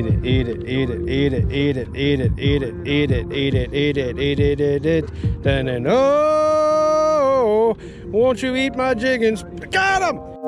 Eat it, eat it, eat it, eat it, eat it, eat it, eat it, eat it, eat it, eat it, eat it, eat it. Then and oh, won't you eat my jiggins? Got him!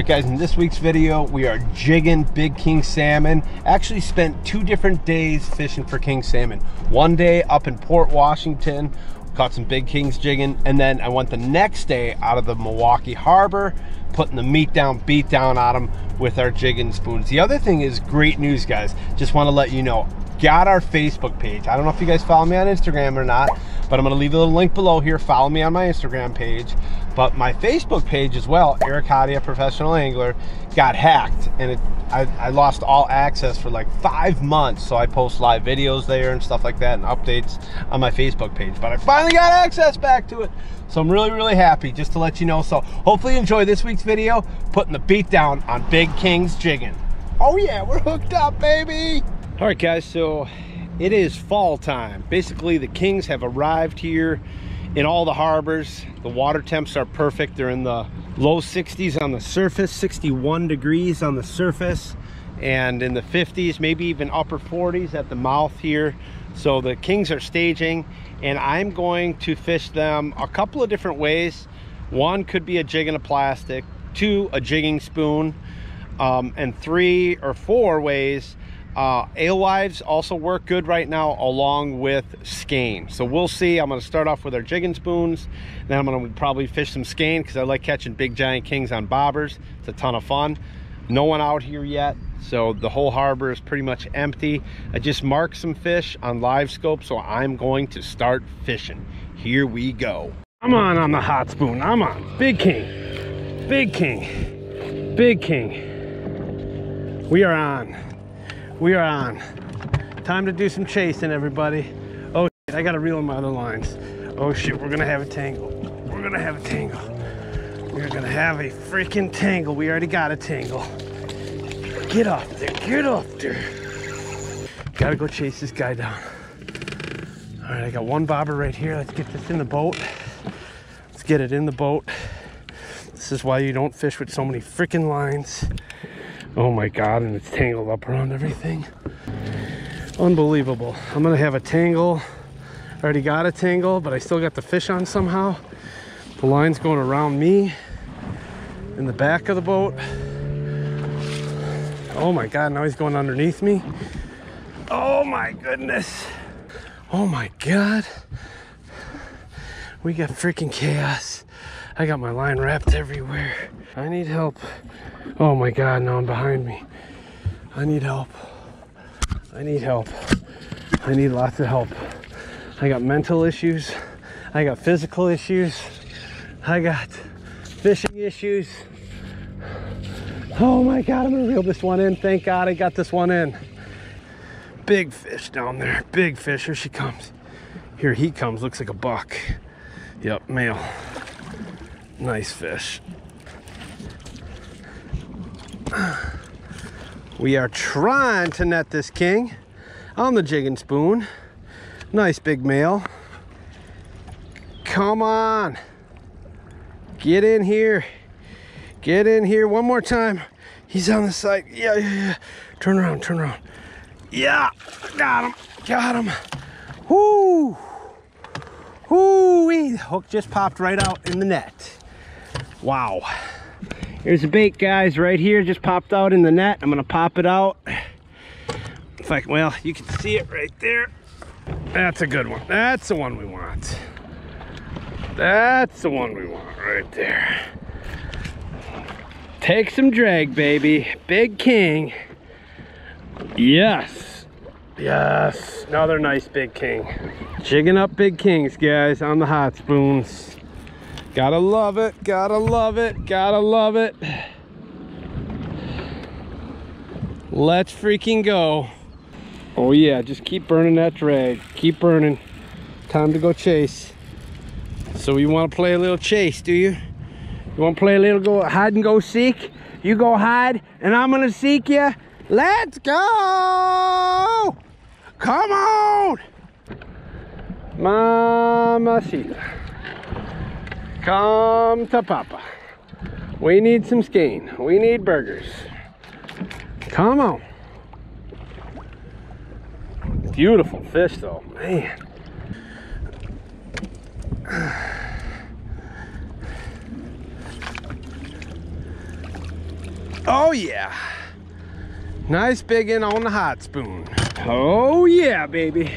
Right, guys, in this week's video, we are jigging big king salmon. Actually spent two different days fishing for king salmon. One day up in Port Washington, caught some big kings jigging, and then I went the next day out of the Milwaukee Harbor, putting the meat down, beat down on them with our jigging spoons. The other thing is great news, guys. Just want to let you know, got our Facebook page. I don't know if you guys follow me on Instagram or not, but I'm going to leave a little link below here. Follow me on my Instagram page. But my Facebook page as well, Eric Haataja, professional angler, got hacked and it, I, I lost all access for like five months. So I post live videos there and stuff like that and updates on my Facebook page. But I finally got access back to it. So I'm really, really happy just to let you know. So hopefully you enjoy this week's video, putting the beat down on Big Kings jigging. Oh yeah, we're hooked up, baby. All right, guys, so it is fall time. Basically, the Kings have arrived here in all the harbors. The water temps are perfect. They're in the low 60s on the surface, 61 degrees on the surface, and in the 50s, maybe even upper 40s at the mouth here. So the Kings are staging, and I'm going to fish them a couple of different ways. One could be a jig in a plastic, two, a jigging spoon, um, and three or four ways uh, alewives also work good right now along with skein. So we'll see. I'm going to start off with our jigging spoons. Then I'm going to probably fish some skein because I like catching big giant kings on bobbers. It's a ton of fun. No one out here yet. So the whole harbor is pretty much empty. I just marked some fish on live scope. So I'm going to start fishing. Here we go. I'm on on the hot spoon. I'm on. Big king. Big king. Big king. We are on we are on. Time to do some chasing, everybody. Oh, shit, I gotta reel my other lines. Oh shit, we're gonna have a tangle. We're gonna have a tangle. We're gonna have a freaking tangle. We already got a tangle. Get off there, get off there. Gotta go chase this guy down. All right, I got one bobber right here. Let's get this in the boat. Let's get it in the boat. This is why you don't fish with so many freaking lines. Oh my God, and it's tangled up around everything. Unbelievable. I'm gonna have a tangle. I already got a tangle, but I still got the fish on somehow. The line's going around me in the back of the boat. Oh my God, now he's going underneath me. Oh my goodness. Oh my God. We got freaking chaos. I got my line wrapped everywhere. I need help. Oh my God, no, I'm behind me. I need help. I need help. I need lots of help. I got mental issues. I got physical issues. I got fishing issues. Oh my God, I'm gonna reel this one in. Thank God I got this one in. Big fish down there. Big fish. Here she comes. Here he comes. Looks like a buck. Yep, male. Nice fish. We are trying to net this king on the jigging spoon. Nice big male. Come on. Get in here. Get in here one more time. He's on the side. Yeah, yeah, yeah. Turn around, turn around. Yeah, got him, got him. Whoo. Whoo, hook just popped right out in the net. Wow. Here's the bait, guys, right here. Just popped out in the net. I'm gonna pop it out. In fact, well, you can see it right there. That's a good one. That's the one we want. That's the one we want right there. Take some drag, baby. Big king. Yes. Yes. Another nice big king. Jigging up big kings, guys, on the hot spoons. Gotta love it, gotta love it, gotta love it. Let's freaking go. Oh yeah, just keep burning that drag. Keep burning. Time to go chase. So you want to play a little chase, do you? You want to play a little go hide and go seek? You go hide and I'm going to seek you. Let's go! Come on! Mamacita. Come to Papa. We need some skein. We need burgers. Come on. Beautiful fish though, man. Oh yeah. Nice big on the hot spoon. Oh yeah, baby.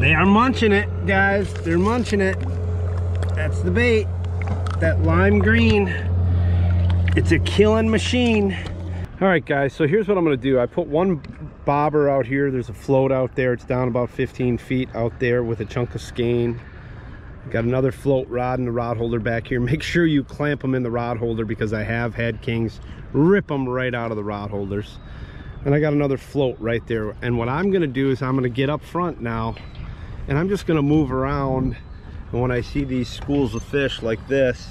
They are munching it, guys. They're munching it. That's the bait. That lime green. It's a killing machine. All right, guys, so here's what I'm gonna do. I put one bobber out here. There's a float out there. It's down about 15 feet out there with a chunk of skein. Got another float rod and the rod holder back here. Make sure you clamp them in the rod holder because I have had kings rip them right out of the rod holders. And I got another float right there. And what I'm gonna do is I'm gonna get up front now and I'm just gonna move around. And when I see these schools of fish like this,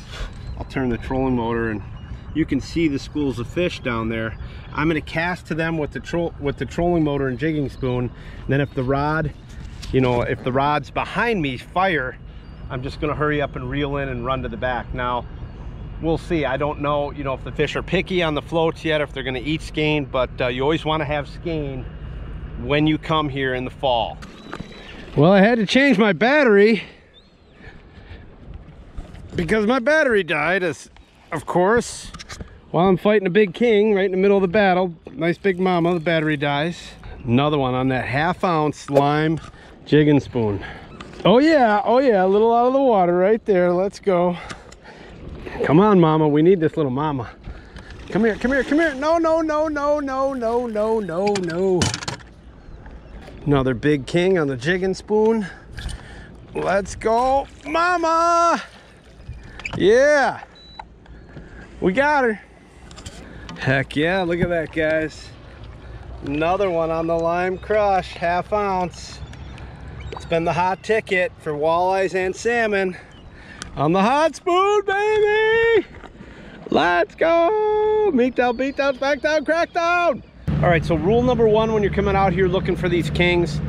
I'll turn the trolling motor and you can see the schools of fish down there. I'm gonna cast to them with the troll with the trolling motor and jigging spoon. And then if the rod, you know, if the rod's behind me fire, I'm just gonna hurry up and reel in and run to the back. Now, we'll see. I don't know, you know, if the fish are picky on the floats yet, if they're gonna eat skein, but uh, you always wanna have skein when you come here in the fall. Well, I had to change my battery because my battery died, as of course, while I'm fighting a big king right in the middle of the battle. Nice big mama, the battery dies. Another one on that half ounce lime jigging spoon. Oh yeah, oh yeah, a little out of the water right there. Let's go. Come on, mama. We need this little mama. Come here, come here, come here. No, no, no, no, no, no, no, no, no. Another big king on the jigging spoon. Let's go, mama. Yeah. We got her. Heck yeah, look at that, guys. Another one on the lime crush, half ounce. It's been the hot ticket for walleyes and salmon on the hot spoon, baby. Let's go. Meat down, beat down, back down, crack down. All right, so rule number one when you're coming out here looking for these kings,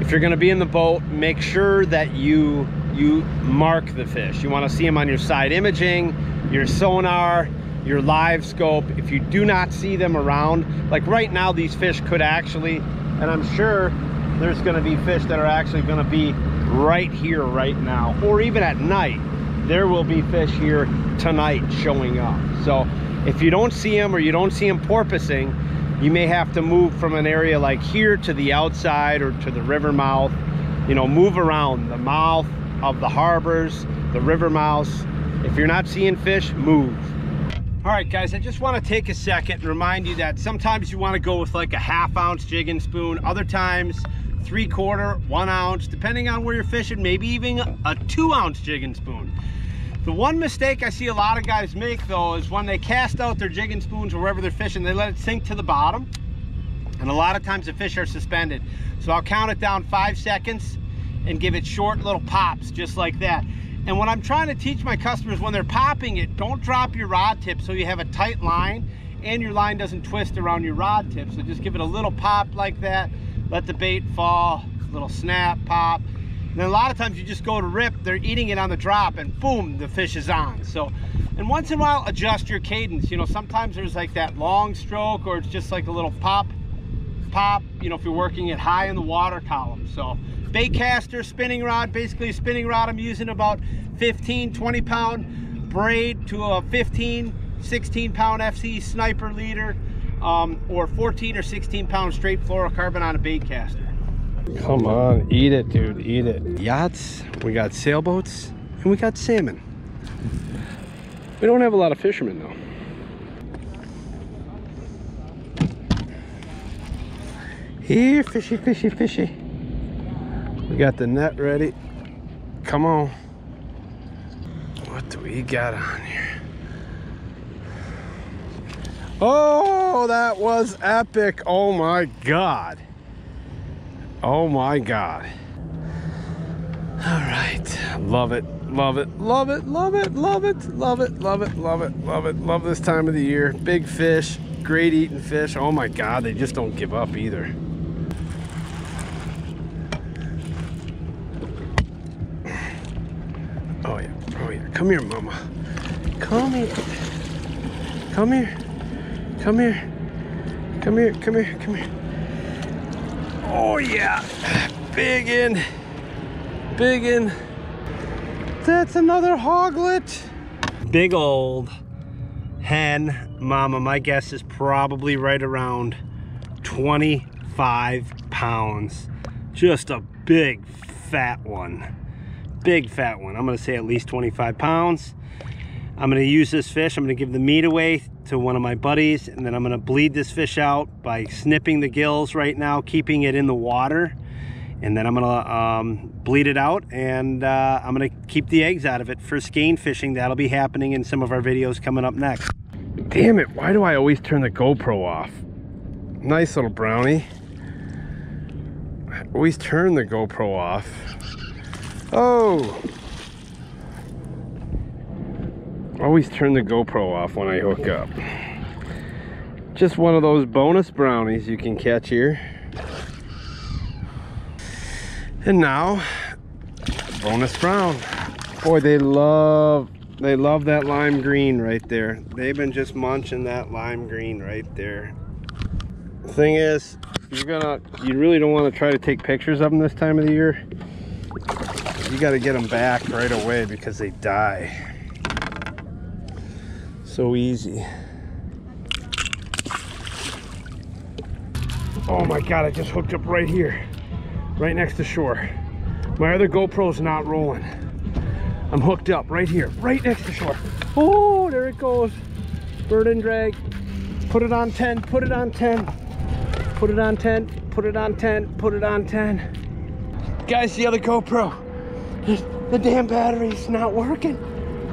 if you're gonna be in the boat, make sure that you you mark the fish. You wanna see them on your side imaging, your sonar, your live scope. If you do not see them around, like right now, these fish could actually, and I'm sure there's gonna be fish that are actually gonna be right here right now. Or even at night there will be fish here tonight showing up. So if you don't see them or you don't see them porpoising you may have to move from an area like here to the outside or to the river mouth. You know move around the mouth of the harbors the river mouths. If you're not seeing fish move. All right guys i just want to take a second and remind you that sometimes you want to go with like a half ounce jigging spoon. Other times three quarter, one ounce, depending on where you're fishing, maybe even a two ounce jigging spoon. The one mistake I see a lot of guys make though is when they cast out their jigging spoons wherever they're fishing, they let it sink to the bottom. And a lot of times the fish are suspended. So I'll count it down five seconds and give it short little pops just like that. And what I'm trying to teach my customers when they're popping it, don't drop your rod tip so you have a tight line and your line doesn't twist around your rod tip. So just give it a little pop like that let the bait fall, little snap, pop. And then a lot of times you just go to rip, they're eating it on the drop and boom, the fish is on. So, and once in a while, adjust your cadence. You know, sometimes there's like that long stroke or it's just like a little pop, pop, you know, if you're working it high in the water column. So bait caster, spinning rod, basically a spinning rod, I'm using about 15, 20 pound braid to a 15, 16 pound FC sniper leader um, or 14 or 16 pound straight fluorocarbon on a bait caster. Come on, eat it, dude, eat it. Yachts, we got sailboats, and we got salmon. We don't have a lot of fishermen though. Here, fishy, fishy, fishy. We got the net ready. Come on. What do we got on here? Oh, that was epic. Oh my God. Oh my God. All right. Love it. Love it. Love it. Love it. Love it. Love it. Love it. Love it. Love it. Love this time of the year. Big fish. Great eating fish. Oh my God. They just don't give up either. Oh yeah. Oh yeah. Come here, mama. Come here. Come here. Come here. Come here, come here, come here. Oh yeah, big in, big in. That's another hoglet. Big old hen mama. My guess is probably right around 25 pounds. Just a big fat one. Big fat one. I'm gonna say at least 25 pounds. I'm gonna use this fish. I'm gonna give the meat away to one of my buddies and then I'm gonna bleed this fish out by snipping the gills right now, keeping it in the water. And then I'm gonna um, bleed it out and uh, I'm gonna keep the eggs out of it for skein fishing. That'll be happening in some of our videos coming up next. Damn it, why do I always turn the GoPro off? Nice little brownie. I always turn the GoPro off. Oh, always turn the GoPro off when I hook up. Just one of those bonus brownies you can catch here. And now, bonus brown. Boy, they love, they love that lime green right there. They've been just munching that lime green right there. The thing is, you're gonna, you really don't want to try to take pictures of them this time of the year. You got to get them back right away because they die. So easy. Oh my God, I just hooked up right here, right next to shore. My other GoPro's not rolling. I'm hooked up right here, right next to shore. Oh, there it goes. Bird and drag. Put it on 10, put it on 10. Put it on 10, put it on 10, put it on 10. Guys, the other GoPro. The damn battery's not working.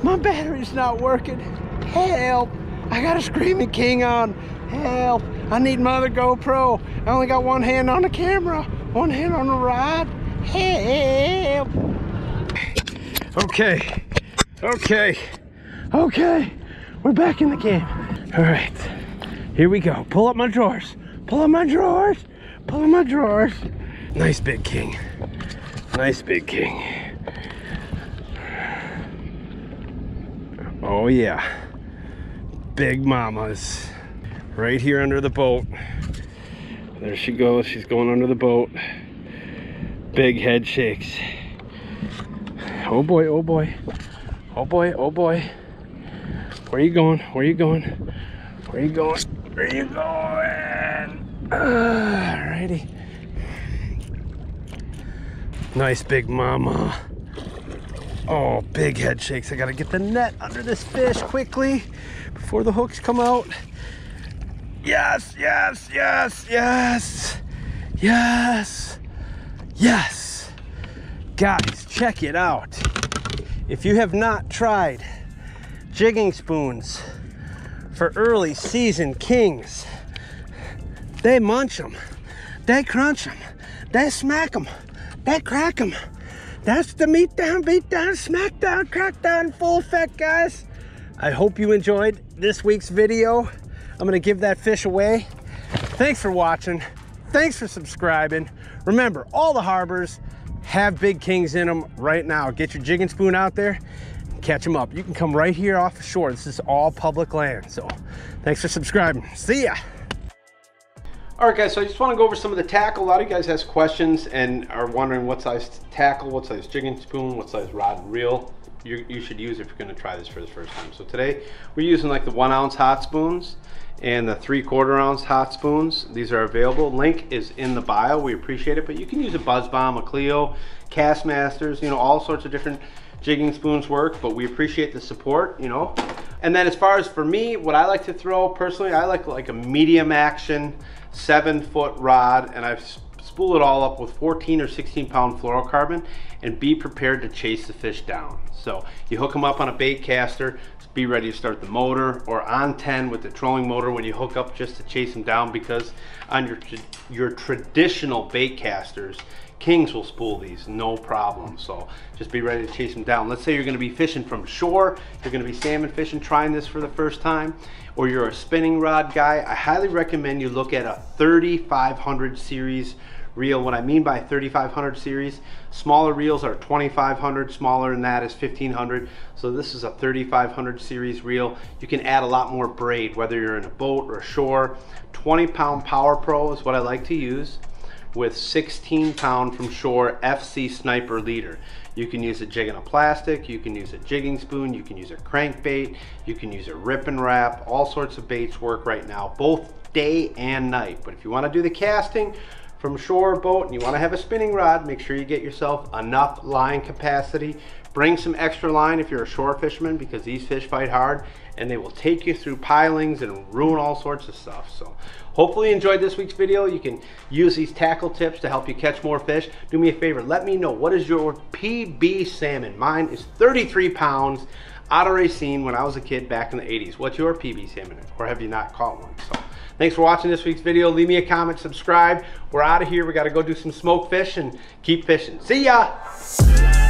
My battery's not working. Help! I got a Screaming King on. Help! I need my other GoPro. I only got one hand on the camera, one hand on the rod. Help! Okay, okay, okay. We're back in the game. All right, here we go. Pull up my drawers. Pull up my drawers. Pull up my drawers. Nice big king. Nice big king. Oh yeah big mamas right here under the boat. There she goes. She's going under the boat. Big head shakes. Oh boy, oh boy. Oh boy, oh boy. Where you going? Where you going? Where you going? Where you going? Ah, Alrighty. Nice big mama. Oh, big head shakes. I gotta get the net under this fish quickly before the hooks come out. Yes, yes, yes, yes, yes, yes. Guys, check it out. If you have not tried jigging spoons for early season kings, they munch them, they crunch them, they smack them, they crack them. That's the meat down, beat down, smack down, crack down, full effect, guys. I hope you enjoyed this week's video. I'm gonna give that fish away. Thanks for watching. Thanks for subscribing. Remember, all the harbors have big kings in them right now. Get your jigging spoon out there, and catch them up. You can come right here off the shore. This is all public land. So thanks for subscribing. See ya. All right, guys, so I just want to go over some of the tackle. A lot of you guys ask questions and are wondering what size tackle, what size jigging spoon, what size rod and reel you, you should use if you're going to try this for the first time. So today we're using like the one ounce hot spoons and the three quarter ounce hot spoons. These are available. Link is in the bio. We appreciate it, but you can use a Buzz Bomb, a Cleo, Kastmasters, you know, all sorts of different jigging spoons work, but we appreciate the support, you know. And then as far as for me, what I like to throw personally, I like like a medium action seven foot rod and I've spool it all up with 14 or 16 pound fluorocarbon and be prepared to chase the fish down. So you hook them up on a bait caster, be ready to start the motor or on 10 with the trolling motor when you hook up just to chase them down because on your, your traditional bait casters, Kings will spool these, no problem. So just be ready to chase them down. Let's say you're gonna be fishing from shore, you're gonna be salmon fishing, trying this for the first time, or you're a spinning rod guy, I highly recommend you look at a 3500 series reel. What I mean by 3500 series, smaller reels are 2500, smaller than that is 1500. So this is a 3500 series reel. You can add a lot more braid, whether you're in a boat or shore. 20 pound Power Pro is what I like to use with 16 pound from shore FC Sniper leader. You can use a jig in a plastic, you can use a jigging spoon, you can use a crankbait, you can use a Rippin' Rap, all sorts of baits work right now, both day and night. But if you wanna do the casting from shore boat and you wanna have a spinning rod, make sure you get yourself enough line capacity. Bring some extra line if you're a shore fisherman because these fish fight hard and they will take you through pilings and ruin all sorts of stuff. So hopefully you enjoyed this week's video. You can use these tackle tips to help you catch more fish. Do me a favor, let me know what is your PB salmon. Mine is 33 pounds out of Racine when I was a kid back in the 80s. What's your PB salmon or have you not caught one? So thanks for watching this week's video. Leave me a comment, subscribe. We're out of here. We got to go do some smoke fish and keep fishing. See ya!